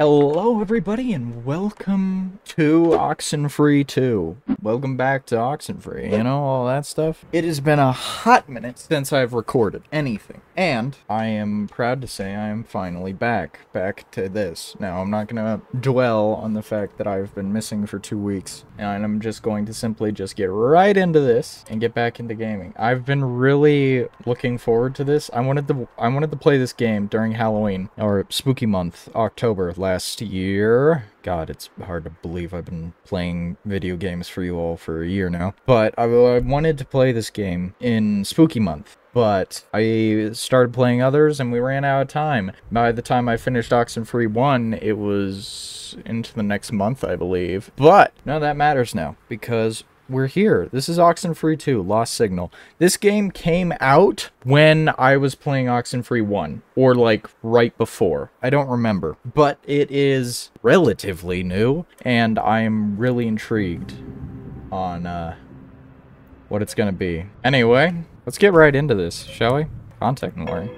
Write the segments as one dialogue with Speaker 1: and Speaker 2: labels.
Speaker 1: Hello, everybody, and welcome to Oxenfree 2. Welcome back to Oxenfree, you know, all that stuff. It has been a hot minute since I've recorded anything, and I am proud to say I am finally back, back to this. Now, I'm not gonna dwell on the fact that I've been missing for two weeks, and I'm just going to simply just get right into this and get back into gaming. I've been really looking forward to this. I wanted to, I wanted to play this game during Halloween, or spooky month, October last year. God, it's hard to believe I've been playing video games for you all for a year now. But I, I wanted to play this game in spooky month. But I started playing others and we ran out of time. By the time I finished Oxenfree 1, it was into the next month, I believe. But none of that matters now because we're here. This is Oxenfree 2, Lost Signal. This game came out when I was playing Oxenfree 1, or like right before. I don't remember. But it is relatively new, and I'm really intrigued on uh, what it's gonna be. Anyway, let's get right into this, shall we? Contact Mori.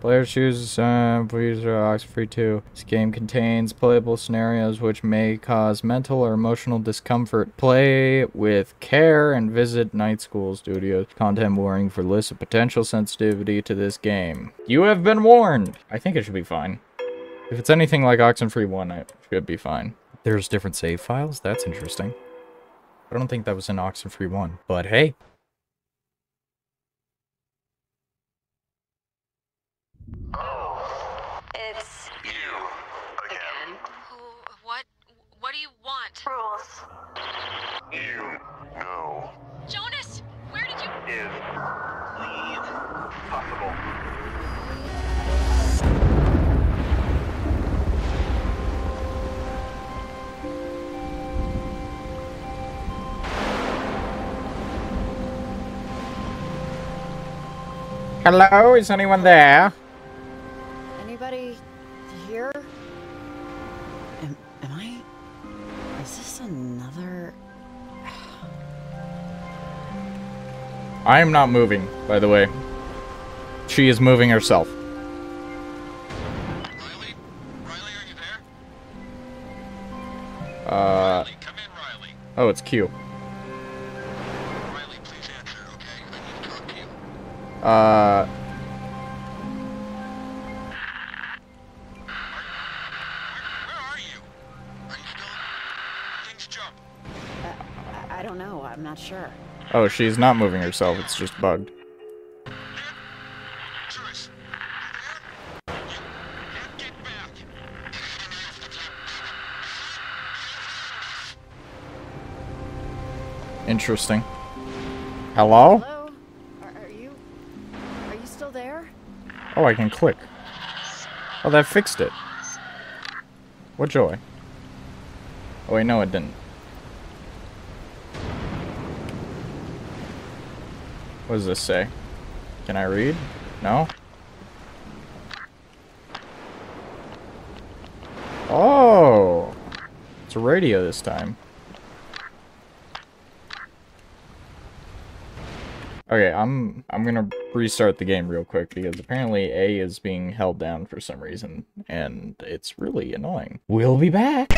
Speaker 1: Player chooses uh, please uh, Oxenfree 2. This game contains playable scenarios which may cause mental or emotional discomfort. Play with care and visit Night School Studios. Content warning for lists of potential sensitivity to this game. You have been warned! I think it should be fine. If it's anything like Oxenfree 1, it should be fine. There's different save files? That's interesting. I don't think that was in Oxenfree 1. But hey,
Speaker 2: It's
Speaker 3: You again.
Speaker 4: Wh- What? What do you want?
Speaker 2: rules.
Speaker 3: You go.
Speaker 4: Jonas, where did you?
Speaker 3: Is leave possible.
Speaker 1: Hello, is anyone there?
Speaker 5: Anybody here? Am, am I? Is this another?
Speaker 1: I am not moving, by the way. She is moving herself.
Speaker 3: Riley? Riley, are you there?
Speaker 1: Uh,
Speaker 3: Riley, come in, Riley.
Speaker 1: oh, it's Q.
Speaker 3: Riley, please answer, okay? I need to talk to you.
Speaker 1: Uh,
Speaker 5: don't know. I'm not sure.
Speaker 1: oh, she's not moving herself, it's just bugged.
Speaker 3: Joyce, you there? You can't get back.
Speaker 1: Interesting. Hello?
Speaker 5: Hello? Are, are you? Are you still there?
Speaker 1: Oh, I can click. Oh, that fixed it. What joy. Oh, wait, no, it didn't. What does this say? Can I read? No? Oh! It's a radio this time. Okay, I'm I'm gonna restart the game real quick because apparently A is being held down for some reason, and it's really annoying. We'll be back.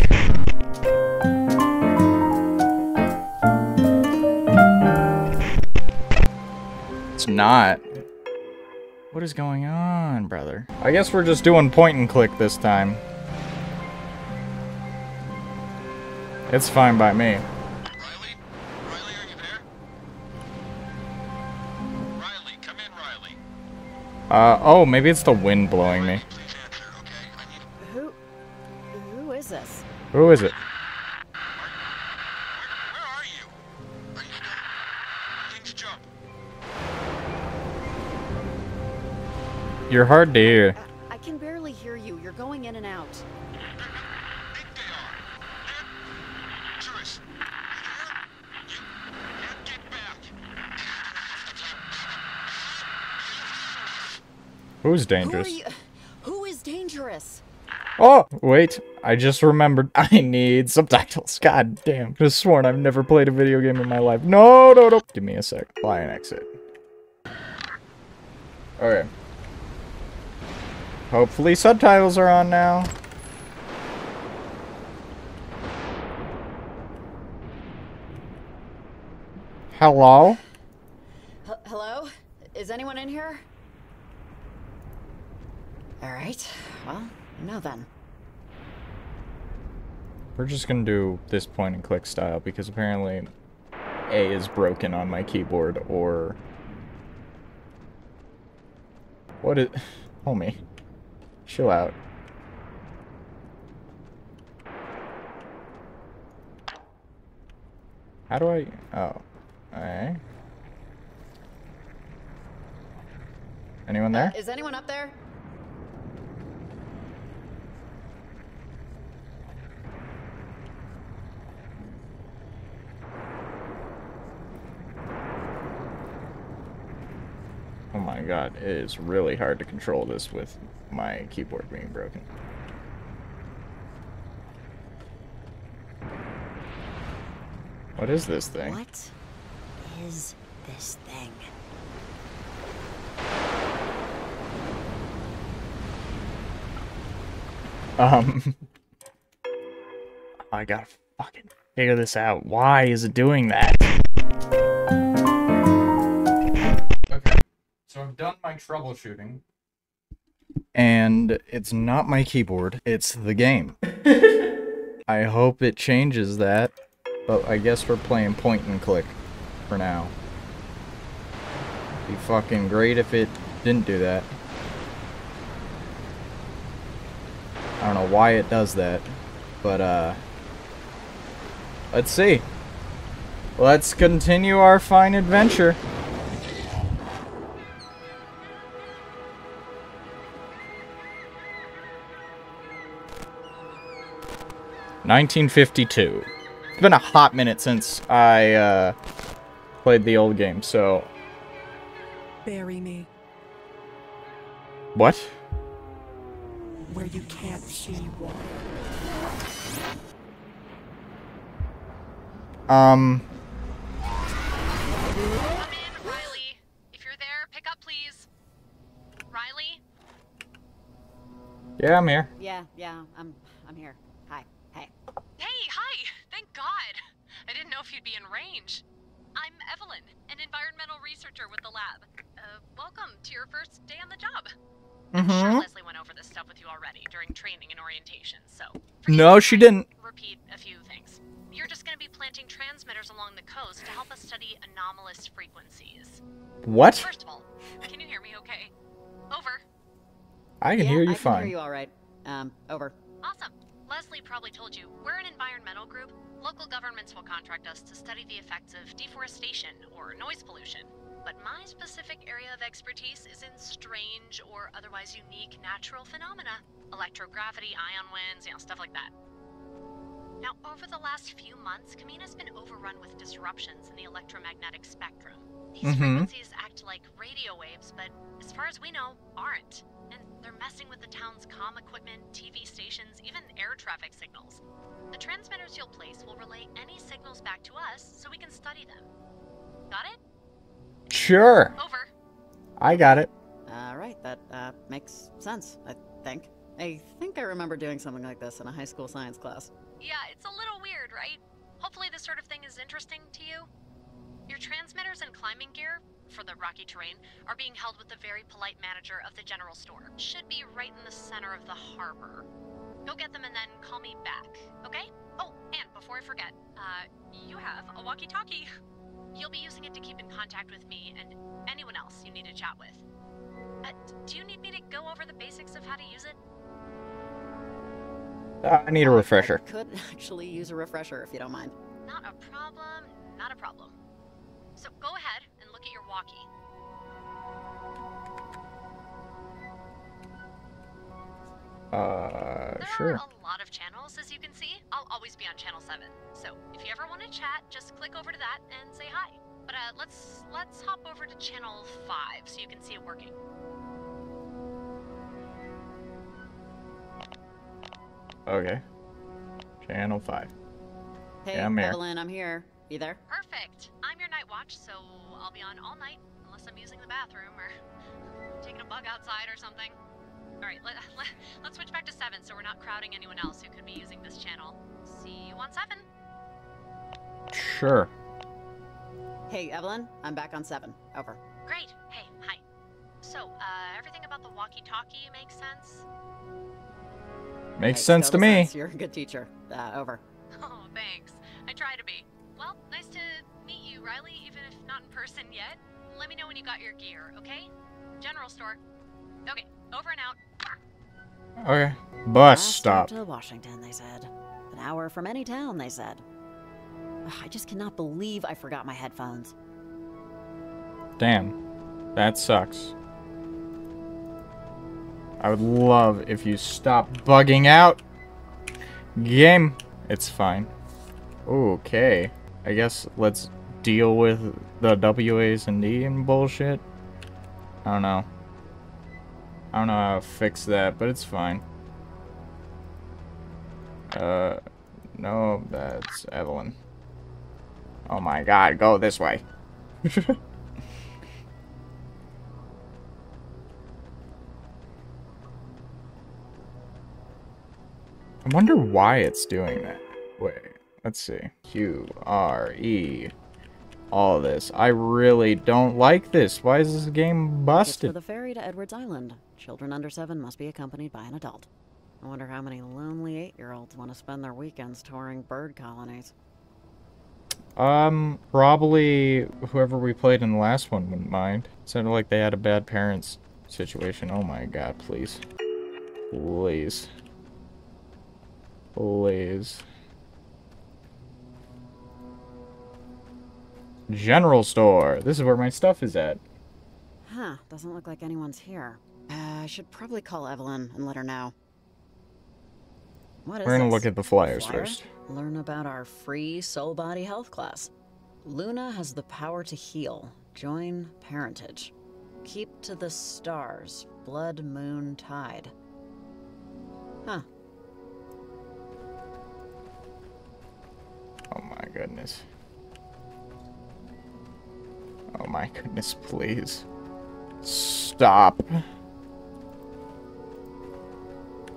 Speaker 1: Not. What is going on, brother? I guess we're just doing point and click this time. It's fine by me.
Speaker 3: Riley? Riley, are you there? Riley, come in, Riley.
Speaker 1: Uh, oh, maybe it's the wind blowing me.
Speaker 3: Please answer, okay? I need
Speaker 5: Who? Who is this?
Speaker 1: Who is it? You're hard to hear.
Speaker 5: I, I can barely hear you. You're going in and out.
Speaker 3: Think they are. Then, Joyce, you there? You can't get back.
Speaker 1: Who's dangerous?
Speaker 5: you? Who is dangerous?
Speaker 1: Oh, wait. I just remembered. I need subtitles. God damn. Could have sworn I've never played a video game in my life. No, no, no. Give me a sec. Apply and exit. Okay. Hopefully subtitles are on now. Hello?
Speaker 5: H hello? Is anyone in here? All right. Well, now then.
Speaker 1: We're just going to do this point and click style because apparently A is broken on my keyboard or... What is... Oh, Homie chill out. How do I oh okay. Anyone there?
Speaker 5: Uh, is anyone up there?
Speaker 1: God it is really hard to control this with my keyboard being broken what is this thing
Speaker 5: What is this thing?
Speaker 1: Um, I gotta fucking figure this out. Why is it doing that? Done my troubleshooting. And it's not my keyboard, it's the game. I hope it changes that, but I guess we're playing point and click for now. Be fucking great if it didn't do that. I don't know why it does that, but uh let's see. Let's continue our fine adventure. Nineteen fifty-two. It's been a hot minute since I uh, played the old game, so
Speaker 2: Bury me
Speaker 1: what?
Speaker 2: where you can't see water.
Speaker 1: Um,
Speaker 4: Come in, Riley. If you're there, pick up, please. Riley?
Speaker 1: yeah, I'm here.
Speaker 5: Yeah, yeah, I'm I'm here. Hi. Hey.
Speaker 4: Hey, hi! Thank God! I didn't know if you'd be in range. I'm Evelyn, an environmental researcher with the lab. Uh, welcome to your first day on the job. I'm sure. Leslie went over this stuff with you already during training and orientation, so.
Speaker 1: No, she didn't.
Speaker 4: Repeat a few things. You're just gonna be planting transmitters along the coast to help us study anomalous frequencies.
Speaker 1: What?
Speaker 4: First of all, can you hear me okay? Over.
Speaker 1: I can
Speaker 5: yeah,
Speaker 1: hear you
Speaker 5: I
Speaker 1: fine.
Speaker 5: can hear you all right. Um, over.
Speaker 4: Awesome. Leslie probably told you we're an environmental group. Local governments will contract us to study the effects of deforestation or noise pollution. But my specific area of expertise is in strange or otherwise unique natural phenomena. Electrogravity, ion winds, you know, stuff like that. Now, over the last few months, Camena's been overrun with disruptions in the electromagnetic spectrum. These
Speaker 1: Mhm.
Speaker 4: frequencies act like radio waves, but as far as we know, aren't. And they're messing with the town's comm equipment, TV stations, even air traffic signals. The transmitters you'll place will relay any signals back to us so we can study them. Got it?
Speaker 1: Sure.
Speaker 4: Over.
Speaker 1: I got it.
Speaker 5: All right, that uh, makes sense. I think. I think I remember doing something like this in a high school science class.
Speaker 4: Yeah, it's a little weird, right? Hopefully, this sort of thing is interesting to you. Your transmitters and climbing gear, for the rocky terrain, are being held with the very polite manager of the general store. Should be right in the center of the harbor. Go get them and then call me back, okay? Oh, and before I forget, uh, you have a walkie talkie. You'll be using it to keep in contact with me and anyone else you need to chat with. Uh, do you need me to go over the basics of how to use it?
Speaker 1: Uh, I need a refresher.
Speaker 5: I could actually use a refresher if you don't mind.
Speaker 4: Not a problem, not a problem. So go ahead and look at your walkie.
Speaker 1: Uh,
Speaker 4: There
Speaker 1: sure.
Speaker 4: are a lot of channels, as you can see. I'll always be on channel 7. So if you ever want to chat, just click over to that and say hi. But uh, let's let's hop over to channel 5 so you can see it working.
Speaker 1: Okay. Channel 5.
Speaker 5: Hey,
Speaker 1: Yeah, I'm here.
Speaker 5: Evelyn, I'm here. You there?
Speaker 4: Perfect. I'm your night watch, so I'll be on all night unless I'm using the bathroom or taking a bug outside or something. All right, let, let, let's switch back to 7 so we're not crowding anyone else who could be using this channel. See you on 7.
Speaker 1: Sure.
Speaker 5: Hey, Evelyn, I'm back on 7. Over.
Speaker 4: Great. Hey, hi. So, uh, everything about the walkie-talkie makes sense?
Speaker 1: Makes
Speaker 5: Makes
Speaker 1: sense to me.
Speaker 5: sense. You're a good teacher. Uh, over.
Speaker 4: Oh, thanks. I try to be. Well, nice to meet you, Riley, even if not in person yet. Let me know when you got your gear, okay? General store. Okay, over and out.
Speaker 1: Okay. Bus
Speaker 5: Last
Speaker 1: stop.
Speaker 5: to Washington, they said. An hour from any town, they said. Ugh, I just cannot believe I forgot my headphones.
Speaker 1: Damn. That sucks. I would love if you stop bugging out. Game. It's fine. Okay. I guess let's deal with the WAs and D and bullshit. I don't know. I don't know how to fix that, but it's fine. Uh, no, that's Evelyn. Oh my god, go this way. I wonder why it's doing that. Wait, let's see. Q, R, E. All this. I really don't like this. Why is this game
Speaker 5: Just for
Speaker 1: busted?
Speaker 5: the ferry to Edwards Island. Children under seven must be accompanied by an adult. I wonder how many lonely eight-year-olds want to spend their weekends touring bird colonies.
Speaker 1: Um, probably whoever we played in the last one wouldn't mind. Sounded like they had a bad parents situation. Oh my god, please. Please. Please. General store. This is where my stuff is at.
Speaker 5: Huh, doesn't look like anyone's here. Uh, I should probably call Evelyn and let her know. What is
Speaker 1: We're gonna
Speaker 5: this?
Speaker 1: look at the flyers
Speaker 5: Flyer?
Speaker 1: first.
Speaker 5: Learn about our free soul body health class. Luna has the power to heal. Join parentage. Keep to the stars. Blood, moon, tide. Huh.
Speaker 1: Oh my goodness. Oh my goodness, please. Stop.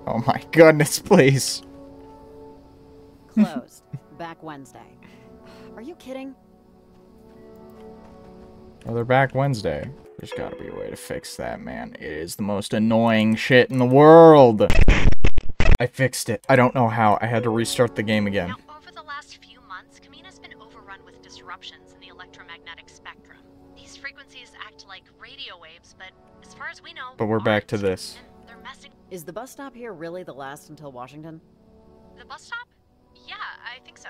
Speaker 1: Oh my goodness, please.
Speaker 5: Closed. Back Wednesday. Are you kidding?
Speaker 1: Well, they're back Wednesday. There's gotta be a way to fix that, man. It is the most annoying shit in the world. I fixed it. I don't know how. I had to restart the game again.
Speaker 4: Act like radio waves, but as far as we know,
Speaker 1: But we're back to
Speaker 4: aren't.
Speaker 1: this.
Speaker 4: And they're
Speaker 5: Is the bus stop here really the last until Washington?
Speaker 4: the bus stop? Yeah, I think so.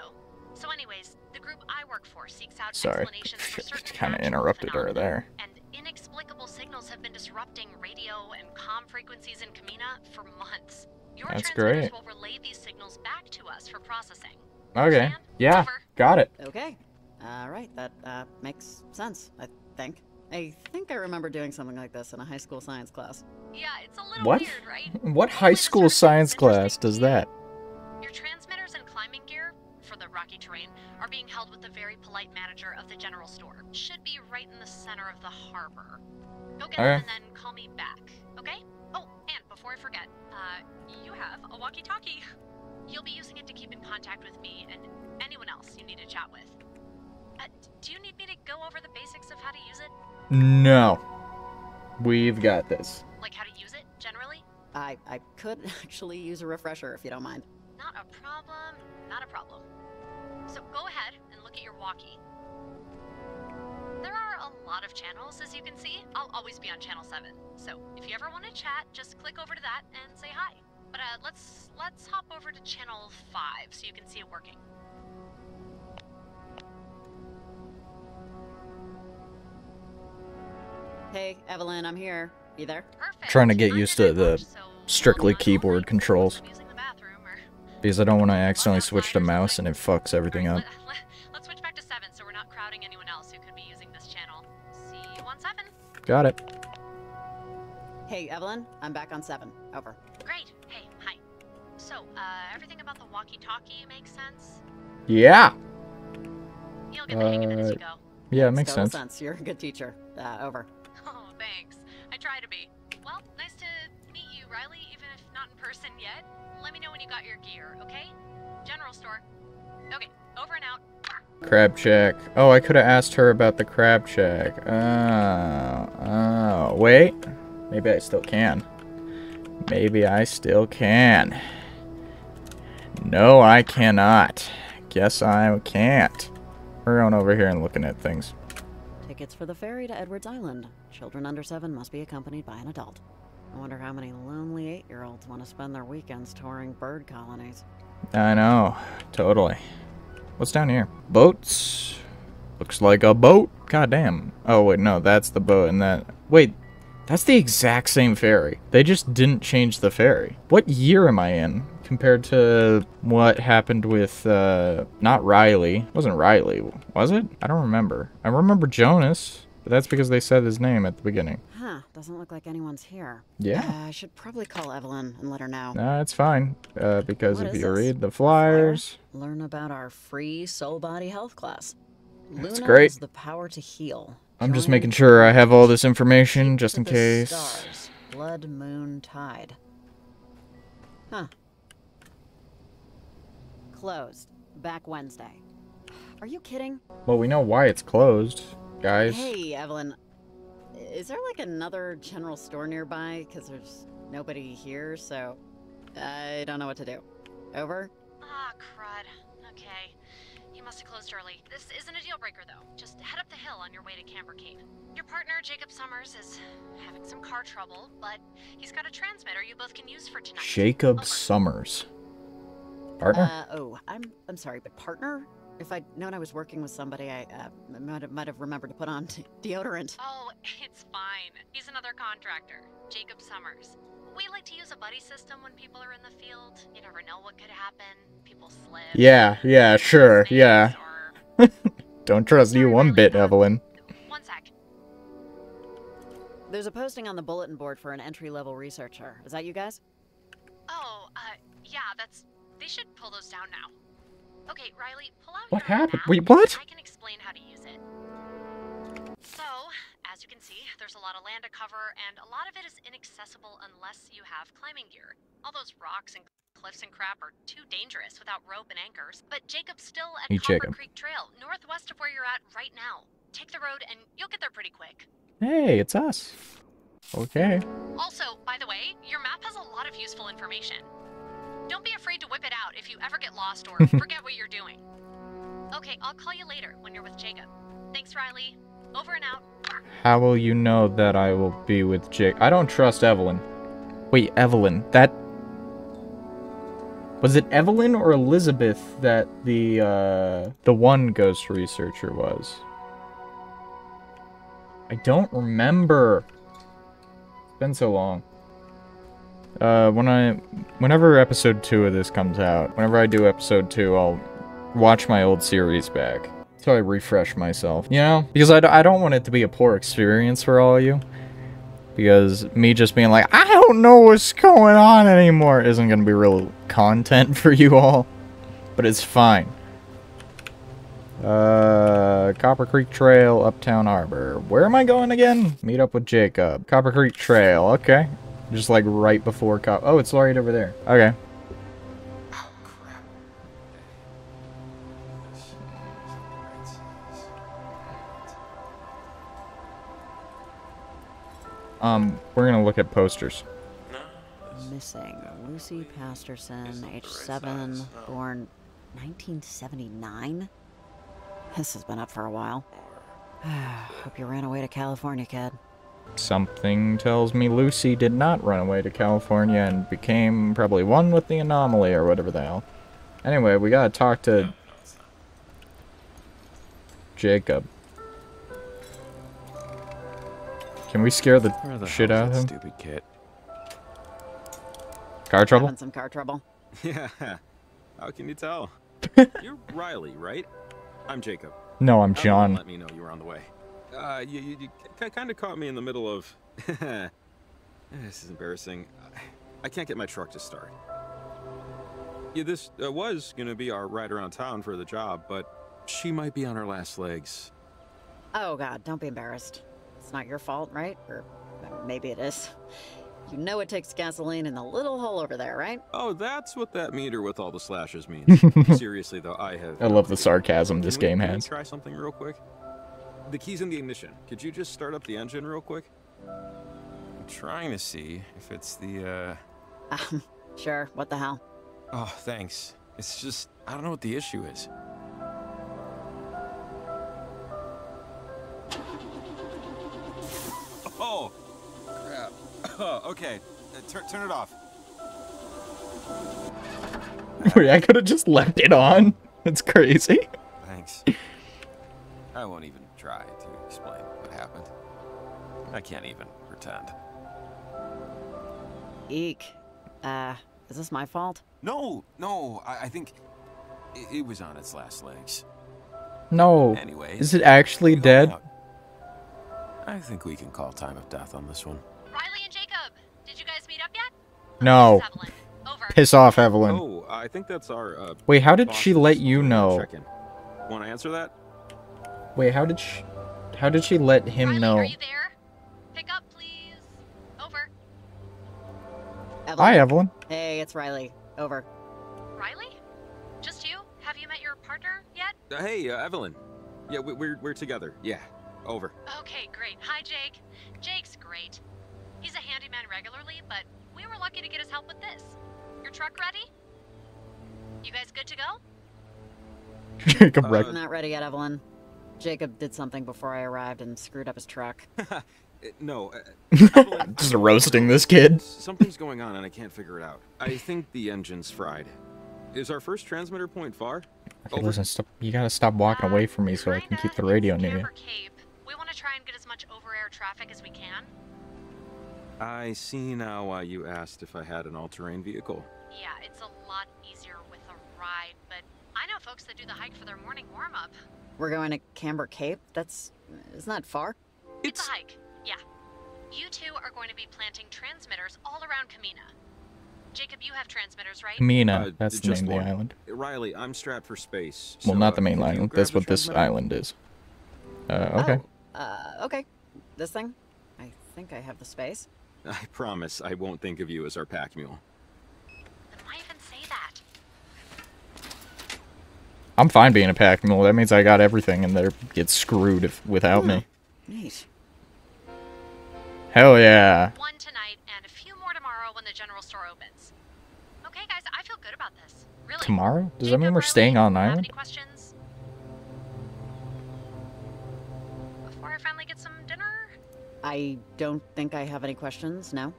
Speaker 4: So, anyways, the group I work for seeks out
Speaker 1: Sorry.
Speaker 4: explanations for certain
Speaker 1: Kind of interrupted her there.
Speaker 4: And inexplicable signals have been disrupting radio and comm frequencies in Camena for months. Your
Speaker 1: That's
Speaker 4: transmitters
Speaker 1: great.
Speaker 4: will relay these signals back to us for processing.
Speaker 1: Okay. Yeah.
Speaker 4: Over.
Speaker 1: Got it.
Speaker 5: Okay. All right, that uh, makes sense, I think. I think I remember doing something like this in a high school science class.
Speaker 4: Yeah, it's a little
Speaker 1: What?
Speaker 4: weird, right?
Speaker 1: What
Speaker 4: Hopefully
Speaker 1: high school
Speaker 4: sort of thing
Speaker 1: science class does that?
Speaker 4: Your transmitters and climbing gear for the rocky terrain are being held with the very polite manager of the general store. Should be right in the center of the harbor. Go get
Speaker 1: Okay.
Speaker 4: them and then call me back, okay? Oh, and before I forget, uh, you have a walkie-talkie. You'll be using it to keep in contact with me and anyone else you need to chat with. Uh, do you need me to go over the basics
Speaker 1: No. We've got this.
Speaker 4: Like how to use it, generally?
Speaker 5: I, I could actually use a refresher if you don't mind.
Speaker 4: Not a problem, not a problem. So go ahead and look at your walkie. There are a lot of channels, as you can see. I'll always be on channel 7. So if you ever want to chat, just click over to that and say hi. But uh, let's let's hop over to channel 5 so you can see it working.
Speaker 5: Hey, Evelyn, I'm here. You there?
Speaker 4: Perfect.
Speaker 1: Trying to get
Speaker 4: I'm
Speaker 1: used to
Speaker 4: it,
Speaker 1: the
Speaker 4: so
Speaker 1: strictly keyboard controls.
Speaker 4: Using the bathroom or-
Speaker 1: Because I don't want to accidentally switch to mouse and it fucks everything up.
Speaker 4: Let, let, us switch back to 7 so we're not crowding anyone else who could be using this channel. See you on 7.
Speaker 1: Got it.
Speaker 5: Hey, Evelyn, I'm back on 7. Over.
Speaker 4: Great. Hey, hi. So, uh, everything about the walkie-talkie makes sense?
Speaker 1: Yeah.
Speaker 4: You'll get the hang of it as
Speaker 1: Uh,
Speaker 4: you go.
Speaker 1: Yeah, it makes
Speaker 5: total
Speaker 1: sense.
Speaker 5: sense. You're a good teacher. Uh, over.
Speaker 4: Try to be. Well, nice to meet you, Riley, even if not in person yet. Let me know when you got your gear, okay? General store. Okay, over and out.
Speaker 1: Crab check. Oh, I could have asked her about the crab check. Oh, oh, wait. Maybe I still can. Maybe I still can. No, I cannot. Guess I can't. We're going over here and looking at things.
Speaker 5: Tickets for the ferry to Edwards Island. Children under seven must be accompanied by an adult. I wonder how many lonely eight year olds want to spend their weekends touring bird colonies.
Speaker 1: I know. Totally. What's down here? Boats. Looks like a boat. God damn. Oh, wait, no, that's the boat and that... Wait, that's the exact same ferry. They just didn't change the ferry. What year am I in compared to what happened with, uh, not Riley. It wasn't Riley, was it? I don't remember. I remember Jonas, but that's because they said his name at the beginning.
Speaker 5: Huh, doesn't look like anyone's here.
Speaker 1: Yeah.
Speaker 5: Uh, I should probably call Evelyn and let her know.
Speaker 1: Nah, it's fine. Uh, because
Speaker 5: What
Speaker 1: if you
Speaker 5: this?
Speaker 1: read the flyers,
Speaker 5: Learn about our free soul body health class.
Speaker 1: That's
Speaker 5: Luna
Speaker 1: great.
Speaker 5: has the power to heal.
Speaker 1: I'm just making sure I have all this information just in case.
Speaker 5: Stars. Blood, moon, tide. Huh. Closed. Back Wednesday. Are you kidding?
Speaker 1: Well, we know why it's closed, guys.
Speaker 5: Hey, Evelyn. Is there like another general store nearby? Because there's nobody here, so I don't know what to do. Over?
Speaker 4: Ah, crud. Okay. He must have closed early. This isn't a deal breaker, though. Just head up the hill on your way to Camber Cape. Your partner, Jacob Summers, is having some car trouble, but he's got a transmitter you both can use for tonight.
Speaker 1: Jacob
Speaker 4: Over.
Speaker 1: Summers. Partner?
Speaker 5: Uh, oh, I'm I'm sorry, but partner? If I'd known I was working with somebody, I uh, might have might have remembered to put on deodorant.
Speaker 4: Oh, it's fine. He's another contractor, Jacob Summers. We like to use a buddy system when people are in the field. You never know what could happen. People slip.
Speaker 1: yeah, yeah, sure, yeah.
Speaker 4: Or...
Speaker 1: Don't trust you one
Speaker 4: Riley,
Speaker 1: bit,
Speaker 4: uh,
Speaker 1: Evelyn.
Speaker 4: One sec.
Speaker 5: There's a posting on the bulletin board for an entry-level researcher. Is that you guys?
Speaker 4: Oh, uh, yeah, that's. They should pull those down now. Okay, Riley, pull out
Speaker 1: What happened? Wait, what?
Speaker 4: I can explain how to use it. So, as you can see, there's a lot of land to cover, and a lot of it is inaccessible unless you have climbing gear. All those rocks and cliffs and crap are too dangerous without rope and anchors. But Jacob's still at
Speaker 1: Hey,
Speaker 4: Copper. Creek Trail, northwest of where you're at right now. Take the road, and you'll get there pretty quick.
Speaker 1: Hey, it's us. Okay.
Speaker 4: Also, by the way, your map has a lot of useful information. Don't be afraid to whip it out if you ever get lost or forget what you're doing. Okay, I'll call you later when you're with Jacob. Thanks, Riley. Over and out.
Speaker 1: How will you know that I will be with Jake? I don't trust Evelyn. Wait, Evelyn. That. Was it Evelyn or Elizabeth that the, uh. The one ghost researcher was? I don't remember. It's been so long. Uh, when I. Whenever episode 2 of this comes out, whenever I do episode 2, I'll watch my old series back. So I refresh myself, you know? Because I, d- I don't want it to be a poor experience for all of you. Because me just being like, I don't know what's going on anymore isn't going to be real content for you all. But it's fine. Uh, Copper Creek Trail, Uptown Harbor. Where am I going again? Meet up with Jacob. Copper Creek Trail, okay. Just like right before Cop. Oh, it's right over there. Okay.
Speaker 2: Oh.
Speaker 1: Um, we're gonna look at posters.
Speaker 5: Missing Lucy Pasterson, age seven, born 1979. This has been up for a while. Hope you ran away to California, kid.
Speaker 1: Something tells me Lucy did not run away to California and became probably one with the anomaly or whatever the hell. Anyway, we gotta talk to Jacob. Can we scare the,
Speaker 6: the
Speaker 1: shit out of him?
Speaker 6: Stupid kid.
Speaker 1: Car trouble?
Speaker 5: Having some car trouble.
Speaker 6: Yeah. How can you tell? You're Riley, right? I'm Jacob.
Speaker 1: No, I'm John.
Speaker 6: Let me know you were on the way. Uh, you, you, you kind of caught me in the middle of. this is embarrassing. I can't get my truck to start. Yeah, this uh, was gonna be our ride around town for the job, but she might be on her last legs.
Speaker 5: Oh, God, don't be embarrassed. It's not your fault, right? Or maybe it is. You know it takes gasoline in the little hole over there, right?
Speaker 6: Oh, that's what that meter with all the slashes means. Seriously though, I have.
Speaker 1: I love the sarcasm this
Speaker 6: Can we-
Speaker 1: game
Speaker 6: can we
Speaker 1: has.
Speaker 6: Try something real quick. The key's in the ignition. Could you just start up the engine real quick?
Speaker 7: I'm trying to see if it's the, uh...
Speaker 5: Um, sure, what the hell?
Speaker 7: Oh, thanks. It's just, I don't know what the issue is.
Speaker 6: Oh, crap. Oh, okay, uh, tur- turn it off.
Speaker 1: Wait, I could have just left it on. That's crazy.
Speaker 7: Thanks. I won't even try to explain what happened. I can't even pretend.
Speaker 5: Eek. Uh, is this my fault?
Speaker 7: No, no, I, I think it, it was on its last legs.
Speaker 1: No.
Speaker 7: Anyway,
Speaker 1: Is it actually dead?
Speaker 7: out. I think we can call time of death on this one.
Speaker 4: Riley and Jacob, did you guys meet up yet?
Speaker 1: No.
Speaker 4: Evelyn. Over.
Speaker 1: Piss off, Evelyn.
Speaker 6: Oh, I think that's our. Uh,
Speaker 1: Wait, how did she let you know?
Speaker 6: check-in. Want to answer that?
Speaker 1: Wait, how did she? How did she let him
Speaker 4: Riley,
Speaker 1: know?
Speaker 4: Are you there? Pick up, please. Over.
Speaker 5: Evelyn?
Speaker 1: Hi, Evelyn.
Speaker 5: Hey, it's Riley. Over.
Speaker 4: Riley? Just you? Have you met your partner yet?
Speaker 6: Uh, hey, uh, Evelyn. Yeah, we, we're we're together. Yeah, over.
Speaker 4: Okay, great. Hi, Jake. Jake's great. He's a handyman regularly, but we were lucky to get his help with this. Your truck ready? You guys good to go?
Speaker 1: Jacob
Speaker 6: Uh,
Speaker 1: Reck.
Speaker 5: Not ready yet, Evelyn. Jacob did something before I arrived and screwed up his truck.
Speaker 6: Uh, no. Uh,
Speaker 1: Just roasting this kid.
Speaker 6: Something's going on and I can't figure it out. I think the engine's fried. Is our first transmitter point far?
Speaker 1: Okay,
Speaker 6: Over.
Speaker 1: listen, stop. You gotta stop walking away from me so I can keep the radio near you.
Speaker 4: Camber Cape. We want to try and get as much over-air traffic as we can.
Speaker 6: I see now why you asked if I had an all-terrain vehicle.
Speaker 4: Yeah, it's a lot easier with a ride, but I know folks that do the hike for their morning warm-up.
Speaker 5: We're going to Camber Cape? That's... It's not far.
Speaker 4: It's, a hike, yeah. You two are going to be planting transmitters all around Camena. Jacob, you have transmitters, right?
Speaker 1: Mina,
Speaker 6: Uh,
Speaker 1: that's the
Speaker 6: just
Speaker 1: name of the island.
Speaker 6: Riley, I'm strapped for space.
Speaker 1: Well,
Speaker 6: so,
Speaker 1: not
Speaker 6: uh,
Speaker 1: the main
Speaker 6: could
Speaker 1: island. That's what this island is. Uh, okay.
Speaker 5: Oh, uh, okay. This thing? I think I have the space.
Speaker 6: I promise I won't think of you as our pack mule.
Speaker 4: Then why even say that?
Speaker 1: I'm fine being a pack mule. That means I got everything and they get screwed if, without me.
Speaker 5: Neat.
Speaker 1: Hell yeah.
Speaker 4: One tonight and a few more tomorrow when the general store opens. Okay, guys, I feel good about this. Really.
Speaker 1: Tomorrow? Does that mean we're
Speaker 4: Riley,
Speaker 1: staying on
Speaker 4: have
Speaker 1: island?
Speaker 4: Any questions? Before I finally get some dinner?
Speaker 5: I don't think I have any questions, no?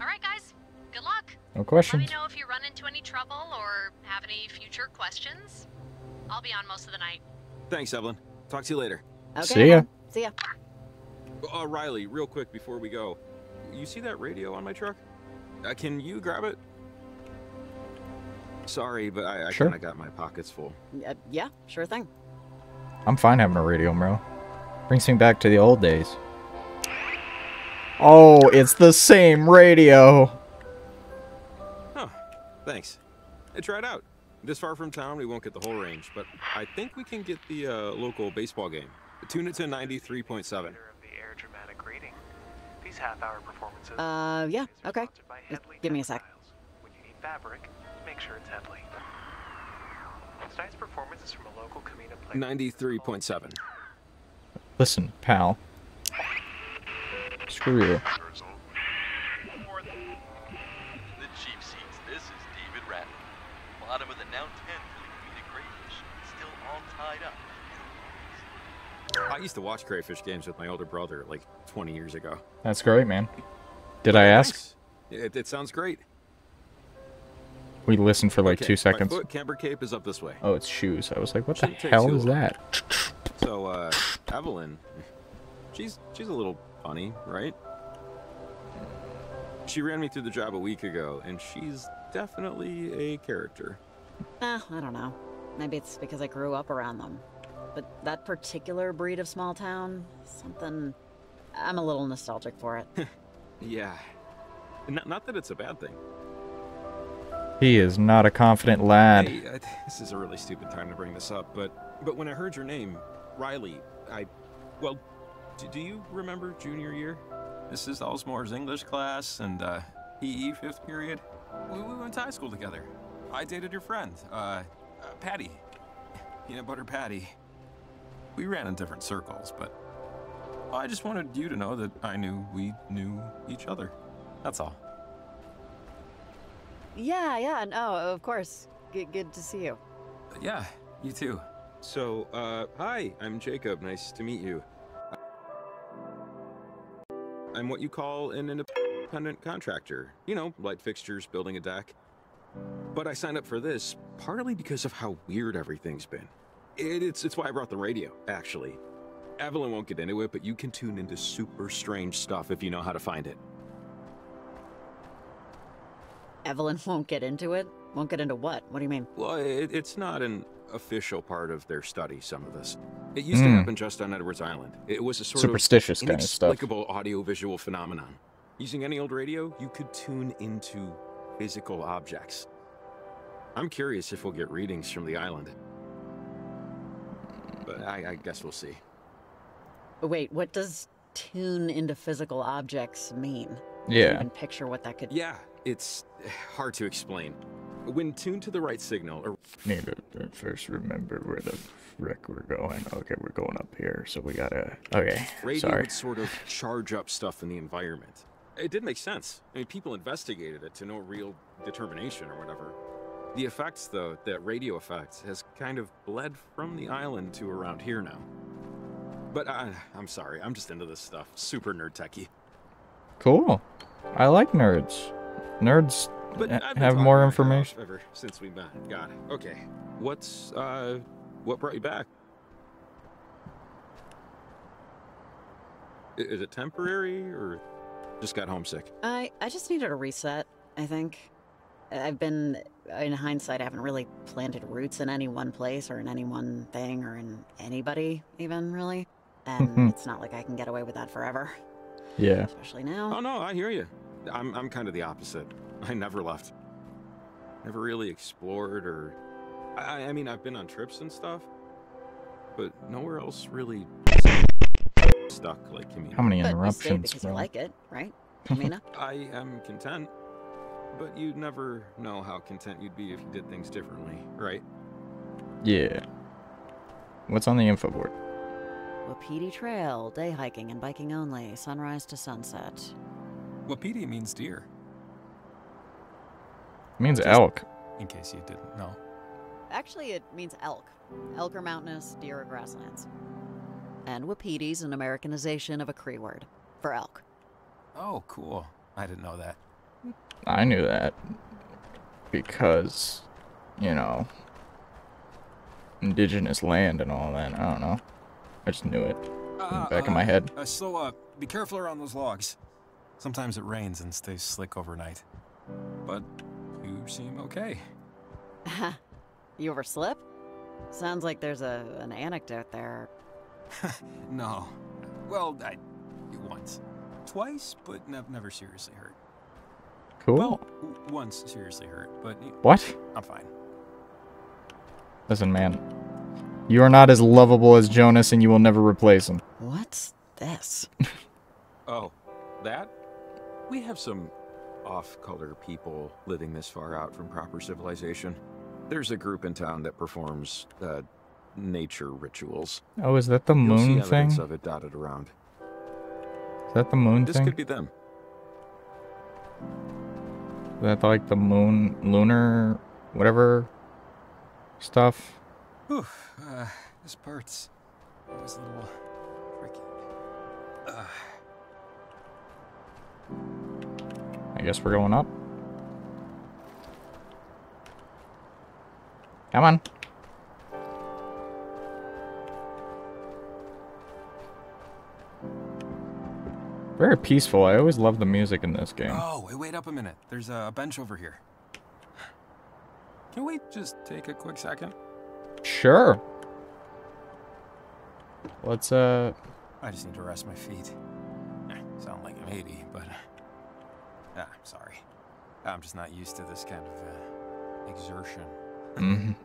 Speaker 4: All right, guys. Good luck.
Speaker 1: No questions.
Speaker 4: Let me know if you run into any trouble or have any future questions. I'll be on most of the night.
Speaker 6: Thanks, Evelyn. Talk to you later.
Speaker 5: Okay.
Speaker 1: See ya.
Speaker 5: See ya.
Speaker 6: Uh, Riley, real quick before we go. You see that radio on my truck? Uh, can you grab it? Sorry, but I, I
Speaker 1: Sure.
Speaker 6: kind of got my pockets full.
Speaker 5: Uh, yeah, sure thing.
Speaker 1: I'm fine having a radio, bro. Brings me back to the old days. Oh, it's the same radio.
Speaker 6: Huh. Thanks. Hey, try it out. This far from town, we won't get the whole range, but I think we can get the uh, local baseball game. Tune it to 93.7.
Speaker 8: the air dramatic rating. These half-hour performances.
Speaker 5: Uh, yeah, okay.
Speaker 8: sponsored by
Speaker 5: Just
Speaker 8: Headley
Speaker 5: give me a sec.
Speaker 8: When you need fabric, make sure it's Headley. Tonight's performance is from a local Camena player.
Speaker 6: 93.7.
Speaker 1: Listen, pal. Screw you.
Speaker 6: I used to watch crayfish games with my older brother like 20 years ago.
Speaker 1: That's great, man. Did I ask?
Speaker 6: Thanks. It, it sounds great.
Speaker 1: We listened for like
Speaker 6: Okay,
Speaker 1: two
Speaker 6: my
Speaker 1: seconds.
Speaker 6: foot camber cape is up this way.
Speaker 1: Oh, it's shoes. I was like, what the
Speaker 6: Shouldn't take
Speaker 1: hell is that?
Speaker 6: So, uh, Evelyn, she's she's a little funny, right? She ran me through the job a week ago, and she's definitely a character.
Speaker 5: Eh, I don't know. Maybe it's because I grew up around them. But that particular breed of small town, something. I'm a little nostalgic for it.
Speaker 6: Yeah. Not, not that it's a bad thing.
Speaker 1: He is not a confident lad.
Speaker 6: Hey, uh, this is a really stupid time to bring this up, but but when I heard your name, Riley, I, well, Do, do you remember junior year?
Speaker 7: Mrs. Elsmore's English class and uh, PE fifth period. We, we went to high school together. I dated your friend, uh, uh, Patty. Peanut Butter Patty. We ran in different circles, but I just wanted you to know that I knew we knew each other. That's all.
Speaker 5: Yeah, yeah, no, of course. Good, good to see you.
Speaker 7: Yeah, you too.
Speaker 6: So, uh, hi, I'm Jacob. Nice to meet you. I'm what you call an independent contractor. You know, light fixtures, building a deck. But I signed up for this partly because of how weird everything's been. It, it's, it's why I brought the radio, actually. Evelyn won't get into it, but you can tune into super strange stuff if you know how to find it.
Speaker 5: Evelyn won't get into it? Won't get into what? What do you mean?
Speaker 6: Well, it, it's not an official part of their study, some of this. It used
Speaker 1: Hmm.
Speaker 6: to happen just on Edwards Island. It was a sort
Speaker 1: Superstitious
Speaker 6: of
Speaker 1: kind of stuff.
Speaker 6: inexplicable audio-visual phenomenon. Using any old radio, you could tune into physical objects. I'm curious if we'll get readings from the island. But I, I guess we'll see.
Speaker 5: Wait, what does tune into physical objects mean? Can you
Speaker 1: Yeah.
Speaker 5: even picture what that could
Speaker 6: Yeah, it's hard to explain. When tuned to the right signal, or
Speaker 1: Need to first remember where the frick we're going. Okay, we're going up here, so we gotta. Okay,
Speaker 6: radio
Speaker 1: sorry.
Speaker 6: would sort of charge up stuff in the environment. It did make sense. I mean, people investigated it to no real determination or whatever. The effects, though, that radio effects, has kind of bled from the island to around here now. But I, I'm sorry, I'm just into this stuff. Super nerd techie.
Speaker 1: Cool. I like nerds. Nerds
Speaker 6: But
Speaker 1: ha-
Speaker 6: I've been
Speaker 1: have
Speaker 6: talking
Speaker 1: more information.
Speaker 6: Ever since we met. God. Okay. What's uh, what brought you back? Is it temporary or just got homesick?
Speaker 5: I I just needed a reset, I think. I've been in hindsight I haven't really planted roots in any one place or in any one thing or in anybody even really. And
Speaker 1: Mhm.
Speaker 5: it's not like I can get away with that forever,
Speaker 1: Yeah.
Speaker 5: especially now.
Speaker 6: Oh no, I hear you. I'm I'm kind of the opposite. I never left. Never really explored or I I mean I've been on trips and stuff, but nowhere else really stuck like Kimmy.
Speaker 1: How many
Speaker 5: but you stayed
Speaker 1: interruptions,
Speaker 5: because you like it, right? Camena?
Speaker 6: I am content, but you'd never know how content you'd be if you did things differently, right?
Speaker 1: Yeah. What's on the info board?
Speaker 5: Wapiti Trail, day hiking and biking only, sunrise to sunset.
Speaker 7: Wapiti means deer,
Speaker 1: It means elk.
Speaker 7: in case you didn't know.
Speaker 5: Actually, it means elk. Elk are mountainous, deer are grasslands. And Wapiti's an Americanization of a Cree word for elk.
Speaker 7: Oh, cool. I didn't know that.
Speaker 1: I knew that because, you know, indigenous land and all that. I don't know. I just knew it in the back of my head.
Speaker 7: Uh, so, uh, be careful around those logs. Sometimes it rains and stays slick overnight. But you seem okay.
Speaker 5: you ever slip? Sounds like there's a an anecdote there.
Speaker 7: no. Well, I once, twice, but nev- never seriously hurt.
Speaker 1: Cool.
Speaker 7: Well, w- once seriously hurt, but
Speaker 1: what?
Speaker 7: I'm fine.
Speaker 1: Listen, man. You are not as lovable as Jonas, and you will never replace him.
Speaker 5: What's this?
Speaker 6: Oh, that? We have some off-color people living this far out from proper civilization. There's a group in town that performs uh, nature rituals.
Speaker 1: Oh, is that the
Speaker 6: You'll see
Speaker 1: moon thing?
Speaker 6: evidence of it dotted around.
Speaker 1: Is that the moon
Speaker 6: This
Speaker 1: thing?
Speaker 6: This could be them.
Speaker 1: That like the moon, lunar, whatever stuff?
Speaker 7: Whew, uh, this part's always a little tricky. Uh,
Speaker 1: I guess we're going up. Come on. Very peaceful. I always love the music in this game.
Speaker 7: oh, wait, wait up a minute. There's a bench over here. Can we just take a quick second?
Speaker 1: Sure. Let's uh
Speaker 7: I just need to rest my feet. Eh, Sound like I'm 80, but ah, sorry. I'm just not used to this kind of uh, exertion.
Speaker 1: mhm.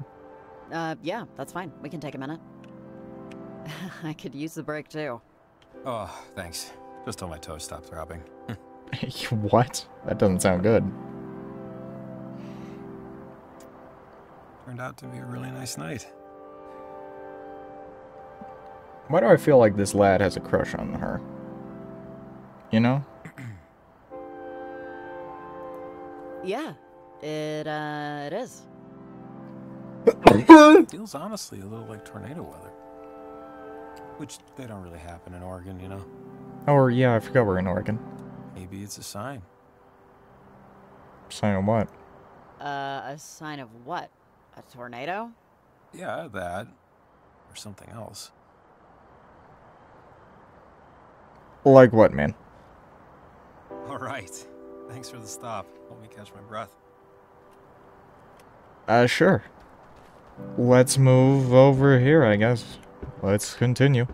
Speaker 5: Uh, yeah, that's fine. We can take a minute. I could use the break too.
Speaker 6: Oh, thanks. Just till my toes stop throbbing.
Speaker 1: what? That doesn't sound good.
Speaker 6: Turned out to be a really nice night.
Speaker 1: Why do I feel like this lad has a crush on her? You know?
Speaker 5: Yeah, it, uh, it is.
Speaker 6: Feels honestly a little like tornado weather. Which they don't really happen in Oregon, you know?
Speaker 1: Oh, yeah, I forgot we're in Oregon.
Speaker 6: Maybe it's a sign.
Speaker 1: Sign of what?
Speaker 5: Uh, a sign of what? A tornado?
Speaker 6: Yeah, that. Or something else.
Speaker 1: Like what, man?
Speaker 6: All right. Thanks for the stop. Let me catch my breath.
Speaker 1: Uh, sure. Let's move over here, I guess. Let's continue.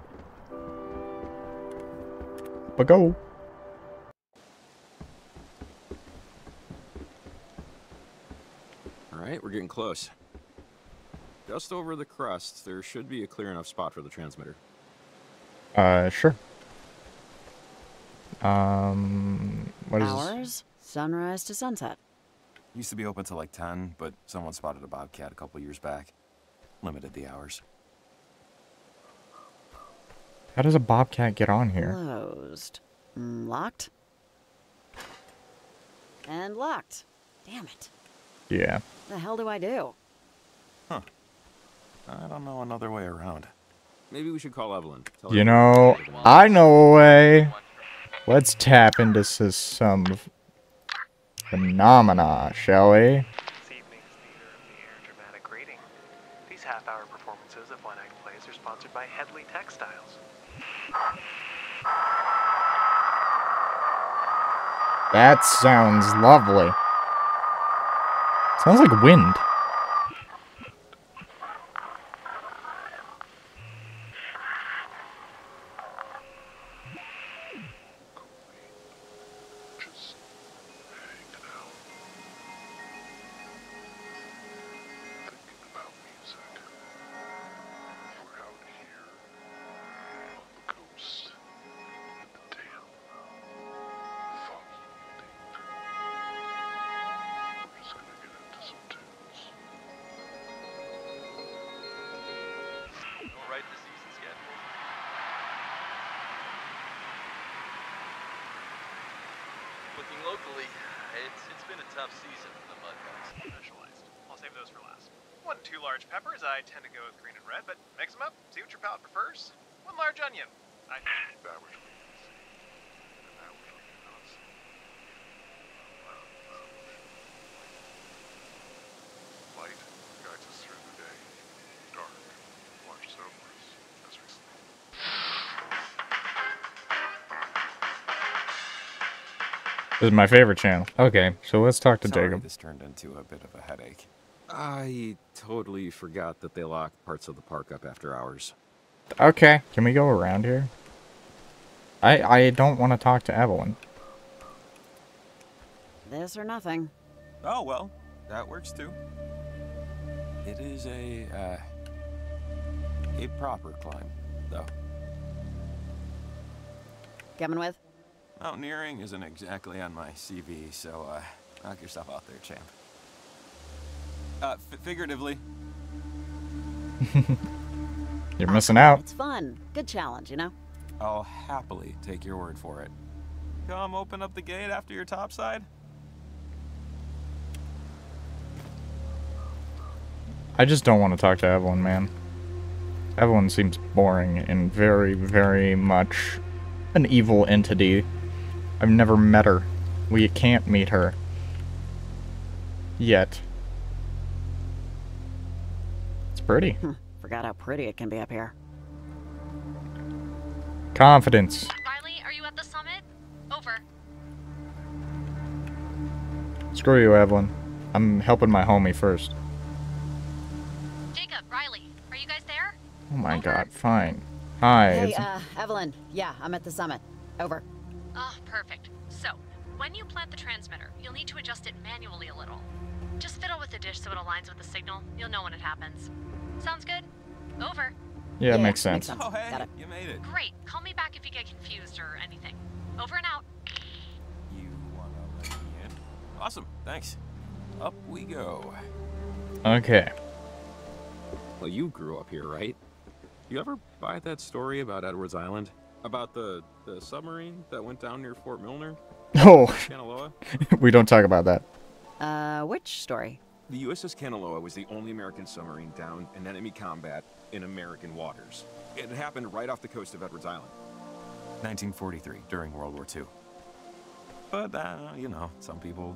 Speaker 1: But go.
Speaker 9: All right, we're getting close. Just over the crust, there should be a clear enough spot for the transmitter.
Speaker 1: Uh, sure. Um, what is this?
Speaker 5: Hours? Sunrise to sunset.
Speaker 6: Used to be open till like 10, but someone spotted a bobcat a couple years back. Limited the hours.
Speaker 1: How does a bobcat get on here?
Speaker 5: Closed. Mm, locked? And locked. Damn it.
Speaker 1: Yeah.
Speaker 5: The hell do I do? Huh.
Speaker 6: I don't know another way around.
Speaker 9: Maybe we should call Evelyn. Tell
Speaker 1: You
Speaker 9: to
Speaker 1: know,
Speaker 9: get it along.
Speaker 1: I know a way. Let's tap into some phenomena, shall we?
Speaker 8: This evening's Theater of the Air dramatic reading. These half-hour performances of one-act plays are sponsored by Headley Textiles.
Speaker 1: That sounds lovely. Sounds like wind. This is my favorite channel. Okay, so let's talk to
Speaker 6: Sorry
Speaker 1: Jacob.
Speaker 6: this turned into a bit of a headache.
Speaker 9: I totally forgot that they lock parts of the park up after hours.
Speaker 1: Okay, can we go around here? I I don't want to talk to Evelyn.
Speaker 5: This or nothing.
Speaker 6: Oh, well, that works too. It is a, uh, a proper climb, though.
Speaker 5: Coming with?
Speaker 6: Mountaineering isn't exactly on my CV, so, uh, knock yourself out there, champ. Uh, f- figuratively.
Speaker 1: You're missing out.
Speaker 5: It's fun. Good challenge, you know?
Speaker 6: I'll happily take your word for it. Come open up the gate after your topside?
Speaker 1: I just don't want to talk to Evelyn, man. Evelyn seems boring and very, very much an evil entity. I've never met her. We can't meet her. Yet. It's pretty.
Speaker 5: Hmm, Forgot how pretty it can be up here.
Speaker 1: Confidence.
Speaker 4: Riley, are you at the summit? Over.
Speaker 1: Screw you, Evelyn. I'm helping my homie first.
Speaker 4: Jacob, Riley, are you guys there?
Speaker 1: Oh my
Speaker 4: Over.
Speaker 1: god, fine. Hi.
Speaker 5: Hey, uh, Evelyn. Yeah, I'm at the summit. Over.
Speaker 4: Ah, perfect. So, when you plant the transmitter, you'll need to adjust it manually a little. Just fiddle with the dish so it aligns with the signal. You'll know when it happens. Sounds good? Over.
Speaker 1: Yeah, it
Speaker 5: Yeah,
Speaker 1: makes
Speaker 5: makes
Speaker 1: sense.
Speaker 5: sense.
Speaker 7: Oh, hey,
Speaker 5: Got it.
Speaker 7: you made it.
Speaker 4: Great. Call me back if you get confused or anything. Over and out.
Speaker 7: You wanna let me in? Awesome, thanks. Up we go.
Speaker 1: Okay.
Speaker 6: Well, you grew up here, right? You ever buy that story about Edwards Island? About the, the submarine that went down near Fort Milner,
Speaker 1: Oh,
Speaker 6: Kanaloa?
Speaker 1: we don't talk about that.
Speaker 5: Uh, which story?
Speaker 6: The USS Kanaloa was the only American submarine down in enemy combat in American waters. It happened right off the coast of Edwards Island.
Speaker 7: 1943, during World War II. But, uh, you know, some people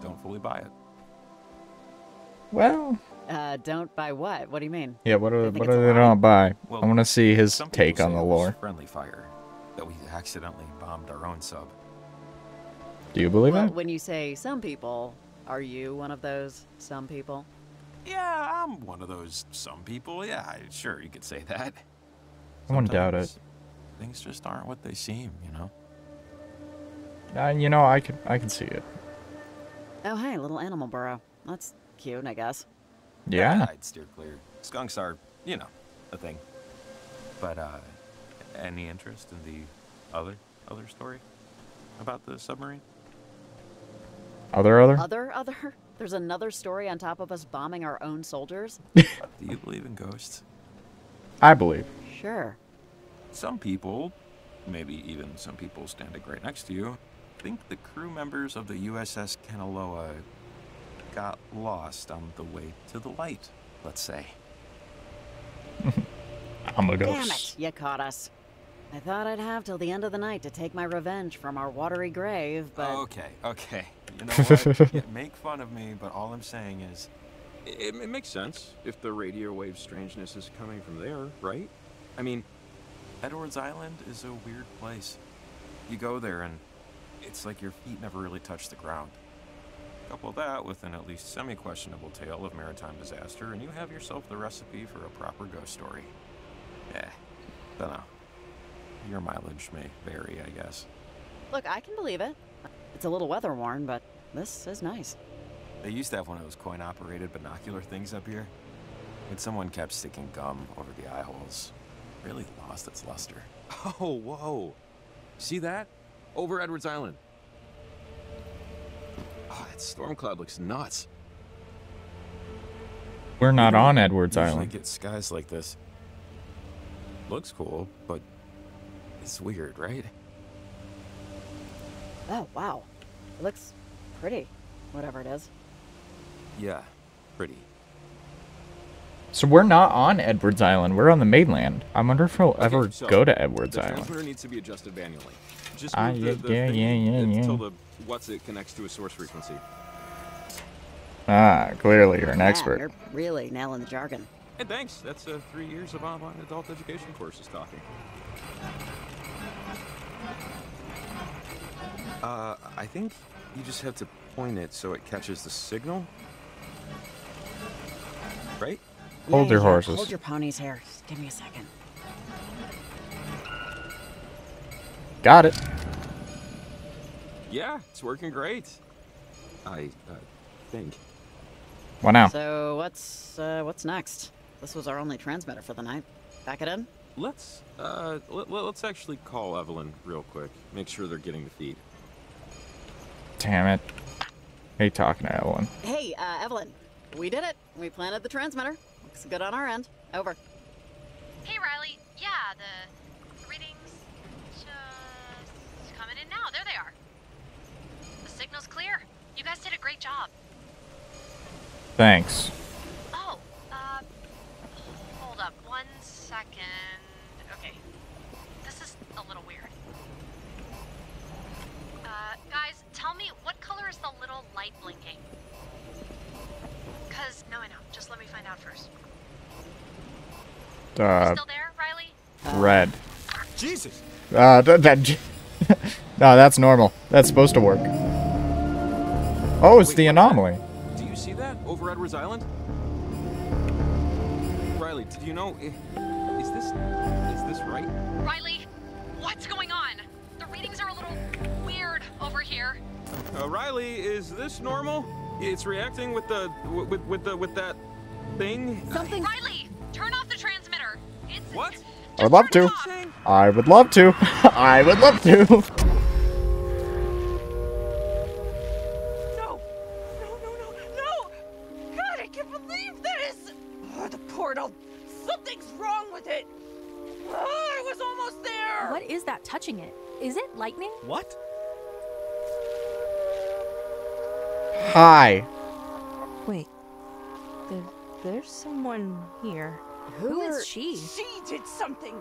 Speaker 7: don't fully buy it.
Speaker 1: Well,
Speaker 5: Uh, don't buy what? What do you mean?
Speaker 1: yeah. What do
Speaker 5: think
Speaker 1: what
Speaker 5: it's
Speaker 1: do
Speaker 5: a
Speaker 1: they
Speaker 5: lie.
Speaker 1: not buy?
Speaker 7: Well,
Speaker 1: I want to see his take on the lore.
Speaker 7: Friendly fire. That we accidentally bombed our own sub.
Speaker 1: Do you believe
Speaker 5: Well,
Speaker 1: it?
Speaker 5: when you say some people, are you one of those some people?
Speaker 7: Yeah, I'm one of those some people. Yeah, sure, you could say that.
Speaker 1: I wouldn't doubt it.
Speaker 7: Things just aren't what they seem, you know?
Speaker 1: Uh, you know, I could I can see it.
Speaker 5: Oh, hey, little animal burrow. That's cute, I guess.
Speaker 1: Yeah.
Speaker 7: I'd steer clear. Skunks are, you know, a thing. But, uh, any interest in the other, other story? About the submarine?
Speaker 1: Other other.
Speaker 5: Other, other? There's another story on top of us bombing our own soldiers?
Speaker 7: Do you believe in ghosts?
Speaker 1: I believe.
Speaker 5: Sure.
Speaker 7: Some people, maybe even some people standing right next to you, think the crew members of the USS Kanaloa got lost on the way to the light, let's say.
Speaker 1: I'm a ghost.
Speaker 5: Damn it, you caught us. I thought I'd have till the end of the night to take my revenge from our watery grave, but
Speaker 7: Okay, okay. You know what? Yeah, make fun of me, but all I'm saying is,
Speaker 6: It, it makes sense if the radio wave strangeness is coming from there, right? I mean,
Speaker 7: Edwards Island is a weird place. You go there and it's like your feet never really touch the ground. Couple that with an at least semi-questionable tale of maritime disaster, and you have yourself the recipe for a proper ghost story. Yeah, dunno. Your mileage may vary, I guess.
Speaker 5: look, I can believe it. It's a little weather worn, but this is nice.
Speaker 7: They used to have one of those coin-operated binocular things up here, but someone kept sticking gum over the eye holes. Really lost its luster.
Speaker 6: oh, whoa. See that? Over Edwards Island. Storm cloud looks nuts.
Speaker 1: We're not on Edwards
Speaker 7: usually
Speaker 1: Island.
Speaker 7: get skies like this. Looks cool, but it's weird, right?
Speaker 5: Oh, wow. It looks pretty, whatever it is.
Speaker 7: Yeah, pretty.
Speaker 1: So we're not on Edwards Island. We're on the mainland. I wonder if we'll
Speaker 6: Okay,
Speaker 1: ever
Speaker 6: so
Speaker 1: go to Edwards
Speaker 6: the
Speaker 1: Island.
Speaker 6: needs to be adjusted manually. Just
Speaker 1: Ah,
Speaker 6: move
Speaker 1: yeah,
Speaker 6: the, the
Speaker 1: yeah,
Speaker 6: thing
Speaker 1: yeah, yeah, yeah.
Speaker 6: until the what's it connects to a source frequency.
Speaker 1: Ah, clearly you're an
Speaker 5: Man,
Speaker 1: expert.
Speaker 5: You're really nailing the jargon.
Speaker 6: Hey, thanks. That's uh, three years of online adult education courses talking. Uh, I think you just have to point it so it catches the signal. Right?
Speaker 1: Hold your
Speaker 5: Yeah, yeah,
Speaker 1: horses.
Speaker 5: Hold your ponies here. Just give me a second.
Speaker 1: Got it.
Speaker 6: Yeah, it's working great. I uh, think.
Speaker 1: What now?
Speaker 5: So what's uh, what's next? This was our only transmitter for the night. Back it in.
Speaker 6: Let's uh, let, let's actually call Evelyn real quick. Make sure they're getting the feed.
Speaker 1: Damn it. Hey, talking to Evelyn.
Speaker 5: Hey, uh, Evelyn, we did it. We planted the transmitter. Looks good on our end. Over.
Speaker 4: Hey, Riley. Guys did a great job.
Speaker 1: Thanks.
Speaker 4: Oh, uh, hold up one second. Okay, this is a little weird. Uh, guys, tell me what color is the little light blinking? Cause no, I know. Just let me find out first.
Speaker 1: Uh,
Speaker 4: Still there, Riley?
Speaker 1: red.
Speaker 6: Jesus!
Speaker 1: Uh, that, that no, that's normal. That's supposed to work. Oh, it's
Speaker 6: Wait,
Speaker 1: the anomaly.
Speaker 6: Do you see that over Edwards Island? Riley, did you know? Is this is this right?
Speaker 4: Riley, what's going on? The readings are a little weird over here.
Speaker 6: Uh, Riley, is this normal? It's reacting with the with with the with that thing.
Speaker 5: Something.
Speaker 4: Riley, turn off the transmitter. It's
Speaker 7: What?
Speaker 1: I would love to. I would love to. I would love to. Hi.
Speaker 10: Wait. There, there's someone here. Who
Speaker 5: are-
Speaker 10: is she?
Speaker 2: She did something!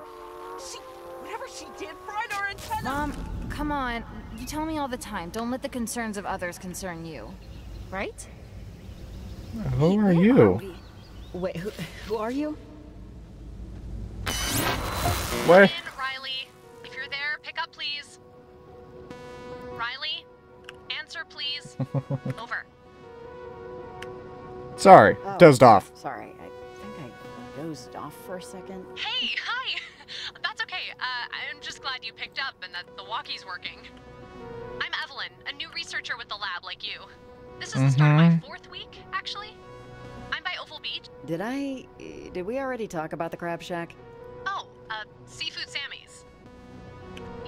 Speaker 2: She. Whatever she did fried our antenna!
Speaker 11: Mom, come on. You tell me all the time. Don't let the concerns of others concern you. Right?
Speaker 1: Who are you?
Speaker 5: Wait, who, who are you?
Speaker 1: What?
Speaker 4: Over.
Speaker 1: Sorry,
Speaker 5: Oh.
Speaker 1: dozed off.
Speaker 5: Sorry, I think I dozed off for a second.
Speaker 4: Hey, hi. That's okay. Uh, I'm just glad you picked up and that the walkie's working. I'm Evelyn, a new researcher with the lab like you. This is the start of my
Speaker 1: Mhm.
Speaker 4: fourth week, actually. I'm by Oval Beach.
Speaker 5: Did I. Did we already talk about the Crab Shack?
Speaker 4: Oh, uh, Seafood Sammy's.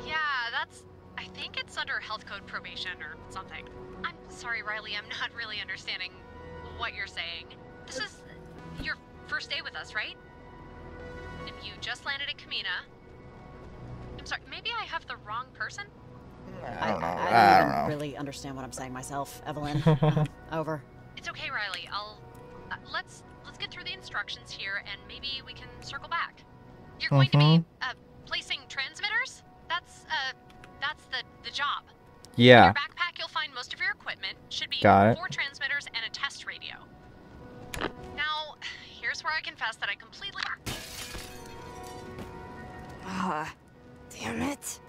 Speaker 4: Yeah, that's. I think it's under health code probation or something. I'm sorry, Riley, I'm not really understanding what you're saying. This is your first day with us, right? And you just landed in Camena. I'm sorry, maybe I have the wrong person?
Speaker 1: I don't know.
Speaker 5: I,
Speaker 1: I
Speaker 5: don't
Speaker 1: don't know.
Speaker 5: really understand what I'm saying myself, Evelyn. Over.
Speaker 4: It's okay, Riley. I'll. Uh, let's let's get through the instructions here, and maybe we can circle back. You're going to be uh, the the job. In
Speaker 1: Yeah.
Speaker 4: your backpack, you'll find most of your equipment. Should be
Speaker 1: Got it.
Speaker 4: four transmitters and a test radio. Now, here's where I confess that I completely.
Speaker 10: Ah, damn it.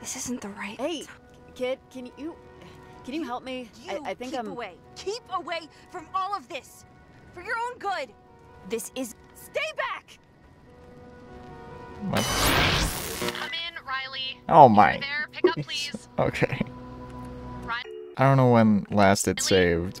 Speaker 10: This isn't the right.
Speaker 5: Hey, kid, can you. Can you help me?
Speaker 2: You
Speaker 5: I, I think
Speaker 2: keep
Speaker 5: I'm.
Speaker 2: away. Keep away from all of this! For your own good! This is. Stay back!
Speaker 1: What?
Speaker 4: Riley.
Speaker 1: Oh my.
Speaker 4: There, pick up, please.
Speaker 1: Okay.
Speaker 4: Riley.
Speaker 1: I don't know when last it saved,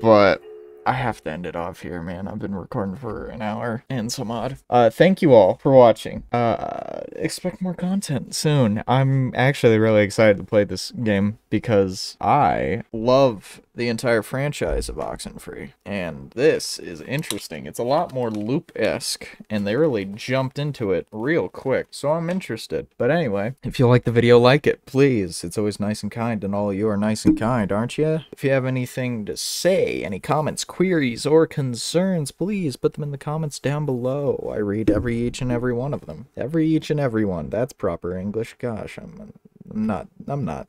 Speaker 1: but I have to end it off here, man. I've been recording for an hour and some odd. Uh, thank you all for watching. Uh, expect more content soon. I'm actually really excited to play this game because I love the entire franchise of Oxenfree, and this is interesting. It's a lot more loop-esque, and they really jumped into it real quick, so I'm interested. But anyway, if you like the video, like it, please. It's always nice and kind, and all of you are nice and kind, aren't you? If you have anything to say, any comments, queries, or concerns, please put them in the comments down below. I read every each and every one of them. Every each and every one. That's proper English. Gosh, I'm, I'm not. I'm not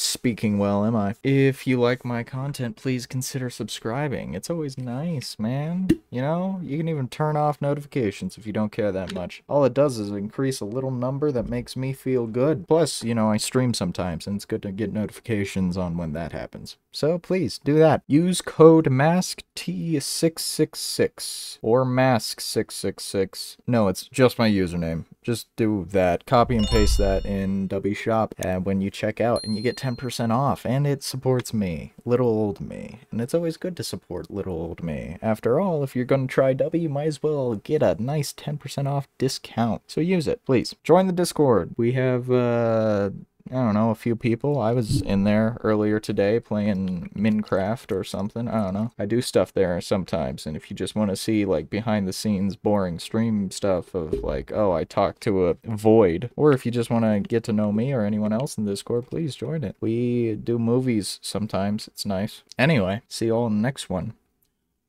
Speaker 1: speaking well, am I? If you like my content, please consider subscribing. It's always nice, man. You know, you can even turn off notifications if you don't care that much. All it does is increase a little number that makes me feel good. Plus, you know, I stream sometimes, and it's good to get notifications on when that happens. So please do that. Use code MASKT666 or MASK666. No, it's just my username. Just do that. Copy and paste that in Dubby Shop and when you check out and you get 10% off and it supports me, little old me. And it's always good to support little old me. After all, if you're going to try Dubby, you might as well get a nice 10% off discount. So use it, please. Join the Discord. We have uh I don't know, a few people. I was in there earlier today playing Minecraft or something. I don't know. I do stuff there sometimes, and if you just want to see like behind the scenes boring stream stuff of like, oh, I talked to a void, or if you just want to get to know me or anyone else in Discord, please join it. We do movies sometimes. It's nice. Anyway, see you all in the next one.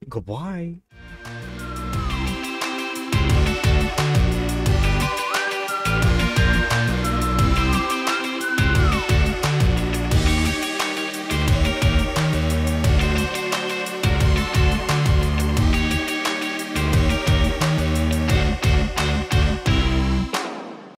Speaker 1: Goodbye.